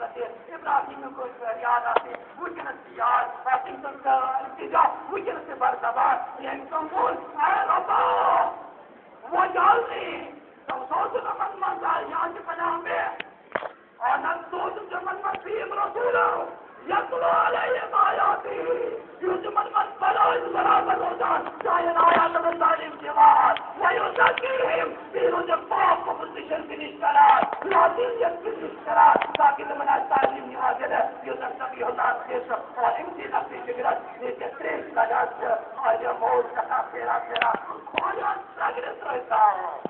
بسے ابراہیم کو یاد آتے وٕنکٮ۪نَس تہِ یاد تٔمۍ سٕنٛز التجا وٕنکٮ۪نَس تہِ برقرار ییٚمۍ تِم ووٚن وجالنی تِم سوٗزُن یِمَن منٛز یاد بَنیو مےٚ اَہَن سوٗزُم تِمَن منٛز فیٖم رسوٗلو یتلو علیہم آیاتی یُس یِمَن منٛز بَلٲیِس برابر روزان سانٮ۪ن آیاتَن تعلیٖم دِوان وَیُزَکیٖہِم الشرع لكن لما نستعلم لهذا يستطيع الناس يشرب وامتي نفسي شجرة لتسريح مجال اليموت تخاف في راسنا ويستغرق رسالة